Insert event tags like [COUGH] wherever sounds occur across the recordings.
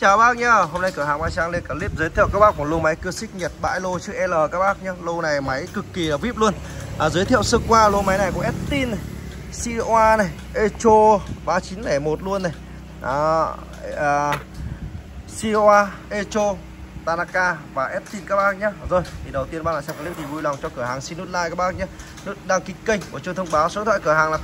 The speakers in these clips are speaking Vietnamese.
Chào bác nhá, hôm nay cửa hàng Mai Trang lên clip giới thiệu các bác một lô máy cưa xích Nhật bãi lô chữ L các bác nhá. Lô này máy cực kỳ là VIP luôn. À, giới thiệu sơ qua lô máy này có Estin này, COA này, Echo 3901 luôn này. Đó, à, COA, Echo, Tanaka và Estin các bác nhé. Rồi, thì đầu tiên bác là xem clip thì vui lòng cho cửa hàng xin nút like các bác nhé. Nút đăng ký kênh và chuông thông báo số điện thoại cửa hàng là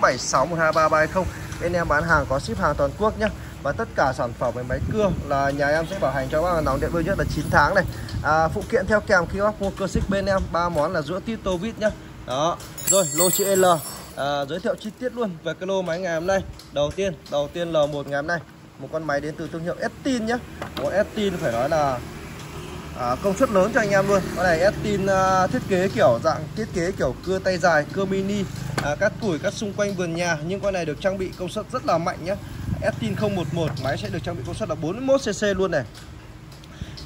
0976123320. Bên em bán hàng có ship hàng toàn quốc nhé và tất cả sản phẩm về máy cưa là nhà em sẽ bảo hành cho bác là nóng điện bao nhất là 9 tháng này à, phụ kiện theo kèm khi bác mua cưa xích bên em ba món là giữa tito vít nhá đó rồi lô chữ L à, giới thiệu chi tiết luôn về cái lô máy ngày hôm nay đầu tiên đầu tiên L1 ngày hôm nay một con máy đến từ thương hiệu Estin nhé, một Estin phải nói là à, công suất lớn cho anh em luôn. Con này Estin à, thiết kế kiểu dạng thiết kế kiểu cưa tay dài cưa mini à, cắt củi cắt xung quanh vườn nhà. Nhưng con này được trang bị công suất rất là mạnh nhé Estin 011 máy sẽ được trang bị công suất là 41cc luôn này.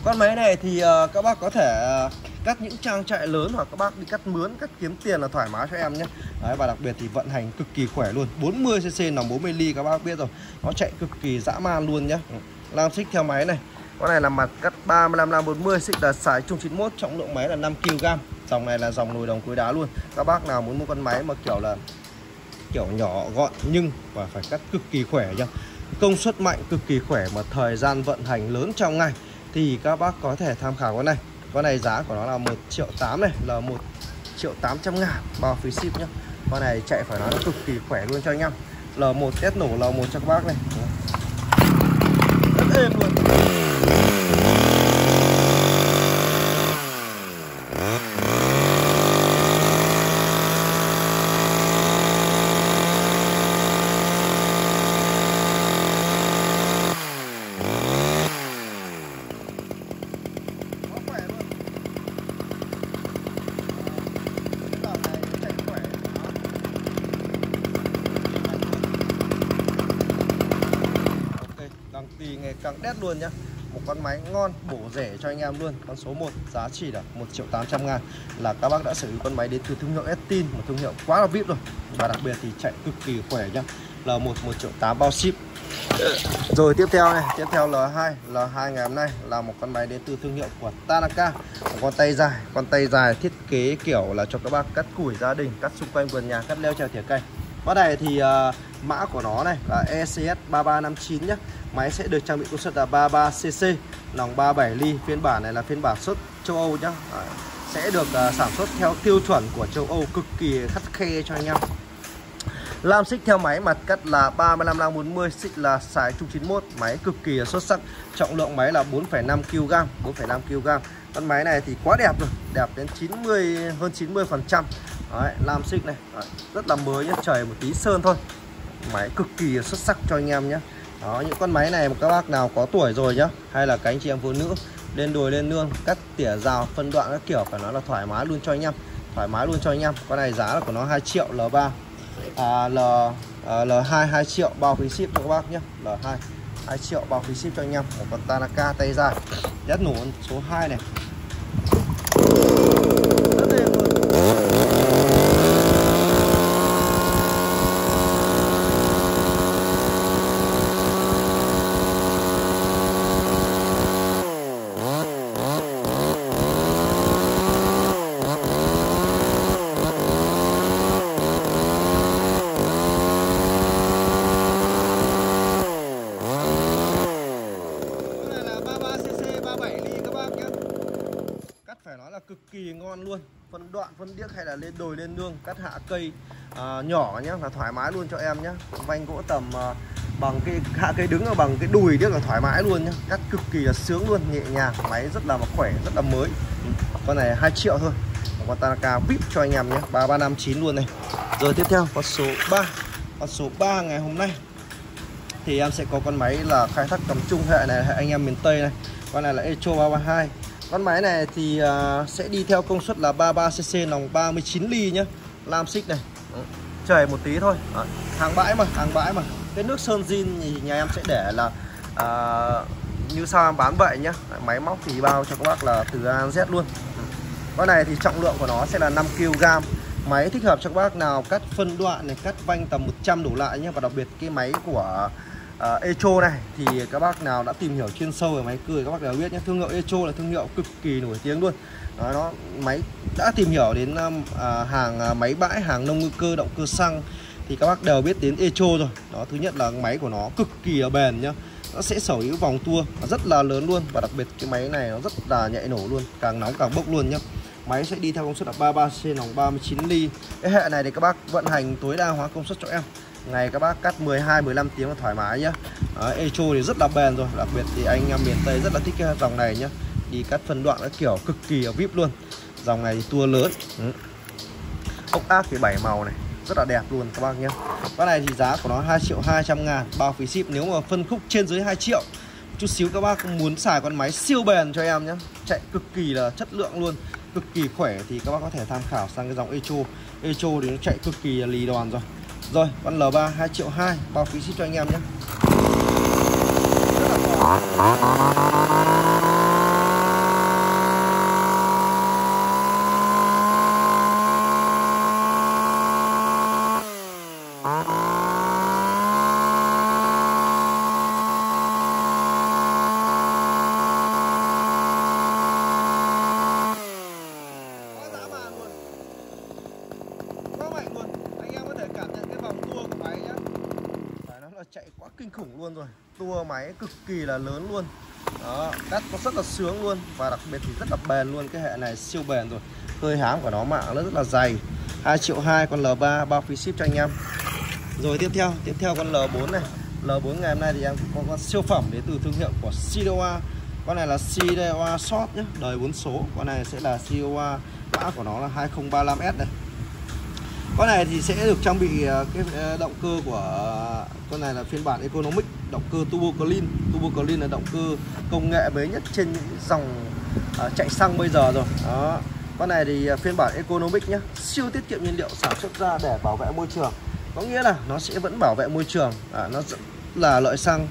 Con máy này thì à, các bác có thể à, cắt những trang trại lớn hoặc các bác đi cắt mướn cắt kiếm tiền là thoải mái cho em nhé. Đấy, và đặc biệt thì vận hành cực kỳ khỏe luôn. 40cc nòng 40 ly các bác biết rồi. Nó chạy cực kỳ dã man luôn nhé. Lam xích theo máy này. Con này là mặt cắt 35 lam 40 xích là xài chung 91 trọng lượng máy là 5 kg dòng này là dòng nồi đồng cuối đá luôn. Các bác nào muốn mua con máy mà kiểu là kiểu nhỏ gọn nhưng và phải cắt cực kỳ khỏe nhá. Công suất mạnh cực kỳ khỏe mà thời gian vận hành lớn trong ngày thì các bác có thể tham khảo con này con này giá của nó là 1 triệu 8 này, là 1 triệu 800 ngàn, bao phí ship nhá. Con này chạy phải nói nó cực kỳ khỏe luôn cho anh em. L1 test nổ L1 cho các bác này. Rất êm luôn càng tì ngày càng đét luôn nhá. Một con máy ngon bổ rẻ cho anh em luôn. Con số 1 giá chỉ là 1 triệu 800 ngàn. Là các bác đã sở hữu con máy đến từ thương hiệu Estin một thương hiệu quá là vip rồi. Và đặc biệt thì chạy cực kỳ khỏe nhá. L1 1 triệu 8 bao ship. Rồi tiếp theo này tiếp theo L2 L2 ngày hôm nay là một con máy đến từ thương hiệu của Tanaka. Một con tay dài con tay dài thiết kế kiểu là cho các bác cắt củi gia đình cắt xung quanh vườn nhà cắt leo trèo tỉa cây con này thì uh, mã của nó này là ECS 3359 nhé Máy sẽ được trang bị công suất là 33cc Nòng 37 ly. Phiên bản này là phiên bản xuất châu Âu nhé Sẽ được uh, sản xuất theo tiêu chuẩn của châu Âu cực kỳ khắt khe cho anh em. Lam xích theo máy mặt cắt là 35 lam 40 Xích là xài trung 91 Máy cực kỳ xuất sắc. Trọng lượng máy là 4,5 kg 4,5 kg Con máy này thì quá đẹp rồi Đẹp đến 90 hơn 90 phần trăm. Lam xích này. Đấy, rất là mới nhé trời một tí sơn thôi máy cực kỳ xuất sắc cho anh em nhé. Đó những con máy này mà các bác nào có tuổi rồi nhá hay là các anh chị em phụ nữ lên đồi lên nương cắt tỉa rào phân đoạn các kiểu phải nói là thoải mái luôn cho anh em thoải mái luôn cho anh em. Con này giá là của nó 2 triệu L3 à, L à, L2 2 triệu bao phí ship cho các bác nhé. L2 2 triệu bao phí ship cho anh em. Một con Tanaka tay dài nhất nổ số 2 này rất êm luôn phải nói là cực kỳ ngon luôn. Phân đoạn phân điếc hay là lên đồi lên nương cắt hạ cây à, nhỏ nhé là thoải mái luôn cho em nhé, vanh gỗ tầm à, bằng cái hạ cây đứng ở bằng cái đùi rất là thoải mái luôn nhá. Cắt cực kỳ là sướng luôn nhẹ nhàng. Máy rất là khỏe rất là mới. Con này 2 triệu thôi. Con Tanaka vip cho anh em nhé. 3359 luôn này. Rồi tiếp theo con số 3 con số 3 ngày hôm nay. Thì em sẽ có con máy là khai thác tầm trung hệ này hệ anh em miền Tây này. Con này là Echo 332 con máy này thì uh, sẽ đi theo công suất là 33cc nòng 39 ly nhá. Lam xích này. Chảy một tí thôi. Hàng bãi mà, hàng bãi mà. Cái nước sơn zin thì nhà em sẽ để là à, Như sao em bán vậy nhá Máy móc thì bao cho các bác là từ A Z luôn. Con này thì trọng lượng của nó sẽ là 5kg Máy thích hợp cho các bác nào cắt phân đoạn này Cắt vanh tầm 100 đổ lại nhé Và đặc biệt cái máy của uh, Echo này thì các bác nào đã tìm hiểu chuyên sâu về máy cưa các bác đều biết nhé thương hiệu Echo là thương hiệu cực kỳ nổi tiếng luôn. Đó, nó máy đã tìm hiểu đến uh, hàng uh, máy bãi hàng nông ngư cơ động cơ xăng thì các bác đều biết đến Echo rồi. Đó thứ nhất là máy của nó cực kỳ là bền nhá. Nó sẽ sở hữu vòng tua rất là lớn luôn. Và đặc biệt cái máy này nó rất là nhạy nổ luôn càng nóng càng bốc luôn nhá. Máy sẽ đi theo công suất là 33 trên nòng 39 ly. Cái hệ này thì các bác vận hành tối đa hóa công suất cho em. Ngày các bác cắt 12 15 tiếng là thoải mái nhá. Đó, Echo thì rất là bền rồi. Đặc biệt thì anh em miền Tây rất là thích cái dòng này nhá. Đi cắt phân đoạn các kiểu cực kỳ ở vip luôn. Dòng này thì tua lớn. Ừ. ốc ác thì bảy màu này rất là đẹp luôn các bác nhé. Con này thì giá của nó 2 triệu 200 ngàn, bao phí ship. Nếu mà phân khúc trên dưới 2 triệu, chút xíu các bác muốn xài con máy siêu bền cho em nhé. Chạy cực kỳ là chất lượng luôn, cực kỳ khỏe thì các bác có thể tham khảo sang cái dòng Echo. Echo thì nó chạy cực kỳ là lì đòn rồi. Rồi, con L3 2 triệu 2 bao phí ship cho anh em nhé. Chạy quá kinh khủng luôn rồi. Tua máy cực kỳ là lớn luôn. Đó cắt nó rất là sướng luôn. Và đặc biệt thì rất là bền luôn cái hệ này siêu bền rồi hơi háng của nó mạng nó rất là dày. 2 triệu 2 con L3 bao phí ship cho anh em rồi, tiếp theo tiếp theo con L4 này. L4 ngày hôm nay thì em có con siêu phẩm đến từ thương hiệu của Sidoa. Con này là Sidoa Short nhé đời 4 số. Con này sẽ là Sidoa mã của nó là 2035S này. Con này thì sẽ được trang bị ờ, cái ờ, động cơ của ờ, con này là phiên bản Economic, động cơ Turbo Clean. Turbo Clean là động cơ công nghệ mới nhất trên những dòng chạy xăng bây giờ rồi. Đó. Con này thì phiên bản Economic nhé siêu tiết kiệm nhiên liệu, sản xuất ra để bảo vệ môi trường có nghĩa là nó sẽ vẫn bảo vệ môi trường. À, nó rất là lợi xăng.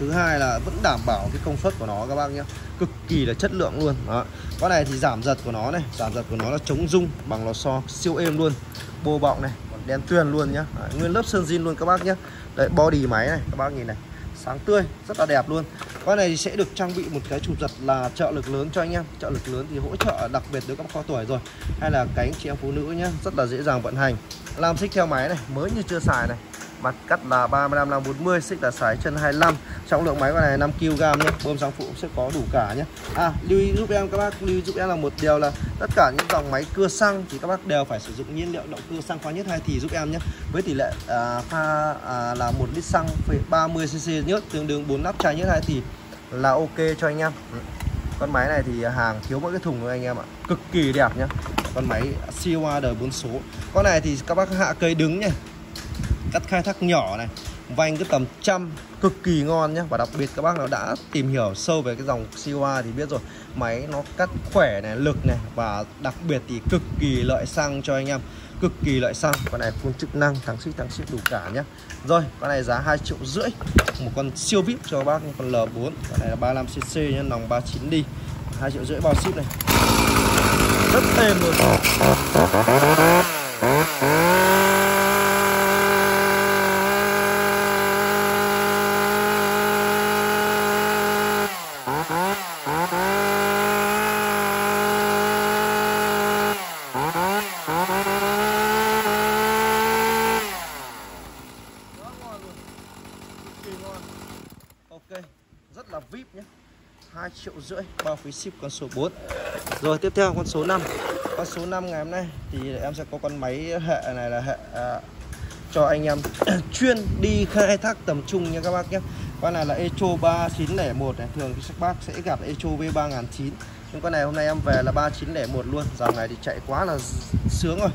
Thứ hai là vẫn đảm bảo cái công suất của nó các bác nhé. Cực kỳ là chất lượng luôn. Đó. Con này thì giảm giật của nó này giảm giật của nó là chống rung bằng lò xo siêu êm luôn. Bô bọng này còn đen tuyền luôn nhá à, nguyên lớp sơn zin luôn các bác nhé. Đấy body máy này các bác nhìn này sáng tươi, rất là đẹp luôn. Con này thì sẽ được trang bị một cái chụp giật là trợ lực lớn cho anh em. Trợ lực lớn thì hỗ trợ đặc biệt đối với các kho tuổi rồi. Hay là cánh chị em phụ nữ nhé rất là dễ dàng vận hành. Lam xích theo máy này, mới như chưa xài này mặt cắt là 35 năm 40 xích là sải chân 25 trọng lượng máy con này 5 kg nhé. Bơm sang phụ sẽ có đủ cả nhé. À lưu ý giúp em các bác lưu ý giúp em là một điều là tất cả những dòng máy cưa xăng thì các bác đều phải sử dụng nhiên liệu động cơ xăng khoáng nhất hai thì giúp em nhé. Với tỷ lệ à, pha à, là một lít xăng 30 cc nhất tương đương 4 nắp chai nhất hai thì là ok cho anh em. Ừ. Con máy này thì hàng thiếu mỗi cái thùng thôi anh em ạ. Cực kỳ đẹp nhá con máy COA đời 4 số. Con này thì các bác hạ cây đứng nhé cắt khai thác nhỏ này. Vanh cứ tầm trăm, cực kỳ ngon nhé và đặc biệt các bác nào đã tìm hiểu sâu về cái dòng Siwa thì biết rồi. Máy nó cắt khỏe này, lực này. Và đặc biệt thì cực kỳ lợi xăng cho anh em. Cực kỳ lợi xăng. Con này full chức năng, thắng xích thắng xích đủ cả nhé rồi, con này giá 2 triệu rưỡi. Một con siêu vip cho bác con L4 con này là 35 cc nhé nòng 39 đi. 2 triệu rưỡi bao ship này. Rất êm luôn. Rất là vip nhé 2 triệu rưỡi bao phí ship con số 4 rồi tiếp theo con số 5 con số 5 ngày hôm nay thì em sẽ có con máy hệ này là hệ à, cho anh em [CLEARS THROAT] chuyên đi khai thác tầm trung nha các bác nhé con này là Echo 3901 này. Thường các bác sẽ gặp Echo V3009 nhưng con này hôm nay em về là 3901 luôn. Dòng này thì chạy quá là sướng rồi.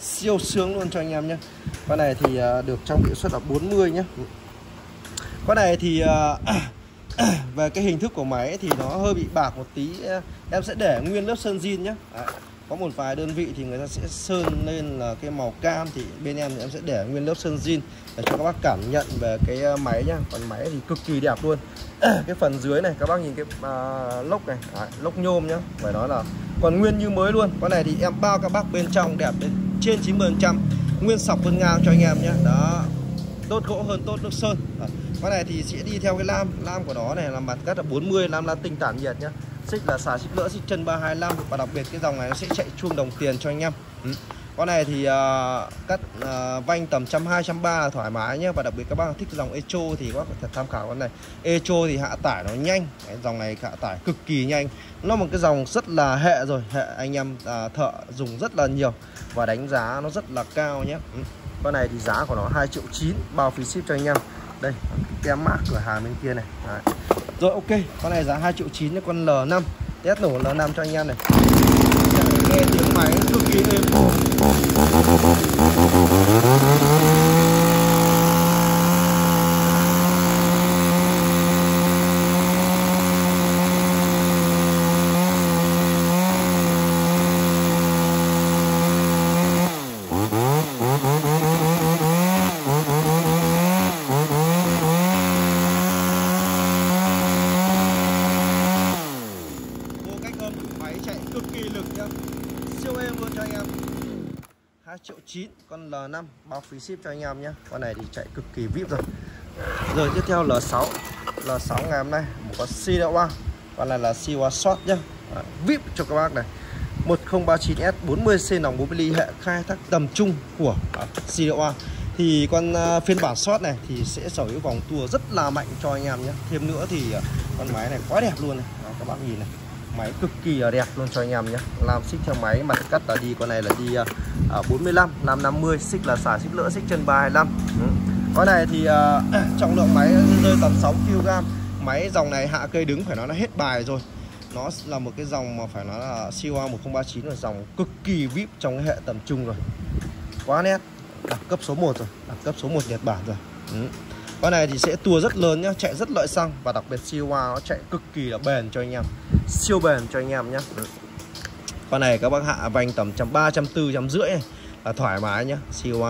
Siêu sướng luôn cho anh em nhé con này thì à, được trang bị suất là 40 nhé con này thì uh, [CLEARS THROAT] về cái hình thức của máy thì nó hơi bị bạc một tí. Ờ, em sẽ để nguyên lớp sơn zin nhé có một vài đơn vị thì người ta sẽ sơn lên là cái màu cam thì bên em thì em sẽ để nguyên lớp sơn zin để cho các bác cảm nhận về cái ờ, máy nhá. Còn máy thì cực kỳ đẹp luôn. [CLEARS THROAT] Cái phần dưới này các bác nhìn cái uh, lốc này. À, lốc nhôm nhá. Phải nói là còn nguyên như mới luôn. Con này thì em bao các bác bên trong đẹp đến trên 90 phần trăm. Nguyên sọc vân ngang cho anh em nhé đó tốt gỗ hơn tốt nước sơn. Ờ, con này thì sẽ đi theo cái lam lam của nó này là mặt cắt là 40 lam là tinh tản nhiệt nhá. Xích là xả xích lỡ xích chân 325 và đặc biệt cái dòng này nó sẽ chạy chuông đồng tiền cho anh em. Ừ. con này thì uh, cắt uh, vanh tầm trăm hai trăm ba thoải mái nhé và đặc biệt các bác thích dòng echo thì các bác có thể tham khảo con này. Echo thì hạ tải nó nhanh. Cái dòng này hạ tải cực kỳ nhanh. Nó một cái dòng rất là hệ rồi. Hệ anh em uh, thợ dùng rất là nhiều. Và đánh giá nó rất là cao nhé ừ con này thì giá của nó 2 triệu 9 bao phí ship cho anh em. Đây tem mã cửa hàng bên kia này. Đấy. rồi, ok, con này giá 2 triệu 9 con L5 test nổ L5 cho anh em này. Nghe tiếng máy cực kỳ êm siêu êm luôn cho anh em 2 triệu 9 con L5 bao phí ship cho anh em nhé. Con này thì chạy cực kỳ vip rồi. Rồi tiếp theo L6 L6 ngày hôm nay một con Siwa con này là Siwa short à, vip cho các bác này. 1039S 40C nòng 40 ly hệ khai thác tầm trung của à, Siwa thì con uh, phiên bản short này thì sẽ sở hữu vòng tua rất là mạnh cho anh em nhé. Thêm nữa thì uh, con máy này quá đẹp luôn này. Đó, các bác nhìn này máy cực kỳ à, đẹp luôn cho anh em nhé. Làm xích theo máy mặt cắt là đi con này là đi uh, 45 550 xích là xả xích lỡ xích chân 325 ừ. con này thì uh, [CLEARS THROAT] trọng lượng máy rơi tầm 6 kg máy dòng này hạ cây đứng phải nói là hết bài rồi. Nó là một cái dòng mà phải nói là COA 1039 là dòng cực kỳ vip trong cái hệ tầm trung rồi. Quá nét đẳng cấp số 1 rồi đẳng cấp số 1 Nhật Bản rồi. Ừ con này thì sẽ tua rất lớn nhá, chạy rất lợi xăng và đặc biệt COA nó chạy cực kỳ là bền cho anh em. Siêu bền cho anh em nhé con này các bác hạ vành tầm trăm ba, trăm tư, trăm rưỡi là thoải mái nhá, siêu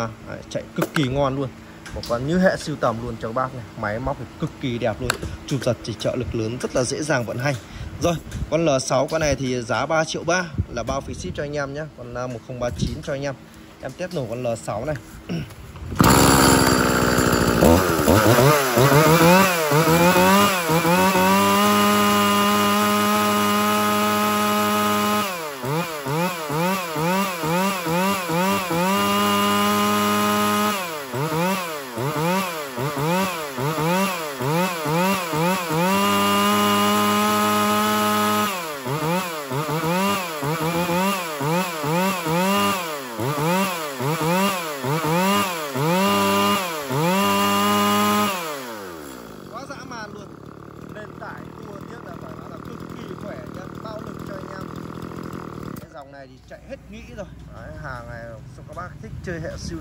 chạy cực kỳ ngon luôn. Một con như hệ siêu tầm luôn cho các bác này máy móc thì cực kỳ đẹp luôn. Chụp giật chỉ trợ lực lớn, rất là dễ dàng vận hành. Rồi, con L6 con này thì giá 3 triệu 3 là bao phí ship cho anh em nhé còn 1039 cho anh em. Em test nổ con L6 này [CLEARS THROAT] thì chạy hết nghĩ rồi Đấy, hàng này các bác thích chơi hệ siêu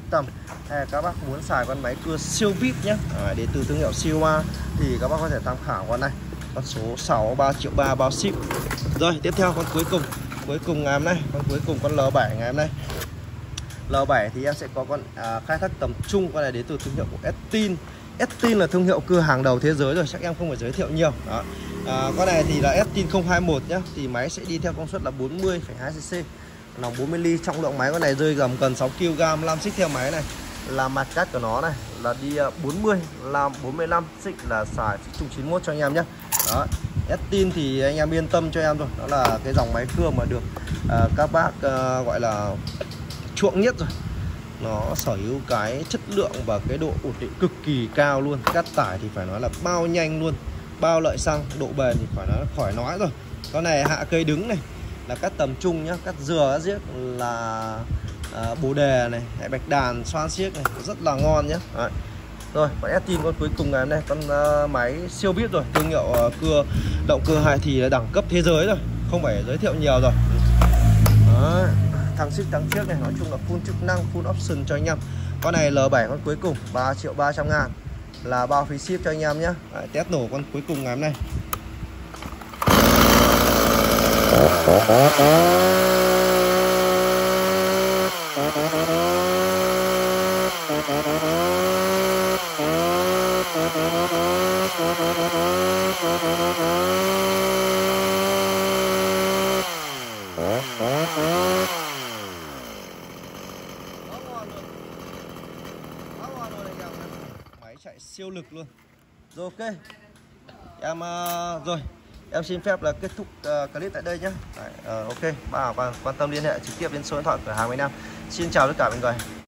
hay là các bác muốn xài con máy cưa siêu vip nhé à, đến từ thương hiệu Siwa thì các bác có thể tham khảo con này. Con số 6 3 triệu 3 bao ship. Rồi tiếp theo con cuối cùng. Cuối cùng ngày hôm nay con cuối cùng con L7 ngày hôm nay. L7 thì em sẽ có con à, khai thác tầm trung. Con này đến từ thương hiệu của Estin. Estin là thương hiệu cưa hàng đầu thế giới rồi chắc em không phải giới thiệu nhiều. Đó. À, con này thì là Estin 021 nhá. Thì máy sẽ đi theo công suất là 40,2 cc nòng 40 ly trọng lượng máy con này rơi gầm gần 6 kg 5 xích theo máy này là mặt cắt của nó này là đi à, 40 làm 45 xích là xài trung 91 cho anh em nhé đó Estin thì anh em yên tâm cho em rồi đó là cái dòng máy cưa mà được uh, các bác uh, gọi là chuộng nhất rồi. Nó sở hữu cái chất lượng và cái độ ổn định cực kỳ cao luôn. Cắt tải thì phải nói là bao nhanh luôn. Bao lợi xăng độ bền thì phải nói khỏi nói rồi. Con này hạ cây đứng này là cắt tầm trung nhá cắt dừa cắt giết là à, bồ đề này hay bạch đàn xoan xiếc này rất là ngon nhé. Đấy. rồi con Estin con cuối cùng ngày hôm nay con uh, máy siêu biết rồi thương hiệu uh, cưa động cơ hai thì là đẳng cấp thế giới rồi không phải giới thiệu nhiều rồi Đấy. thằng xích thằng trước này nói chung là full chức năng full option cho anh em con này L7 con cuối cùng 3 triệu 300 ngàn là bao phí ship cho anh em nhé Đấy, test nổ con cuối cùng ngày hôm nay chạy siêu lực luôn rồi ok. Em uh, rồi. Em xin phép là kết thúc uh, clip tại đây nhé Đấy, uh, ok. Bà quan, quan tâm liên hệ trực tiếp đến số điện thoại cửa hàng với Nam xin chào tất cả mọi người.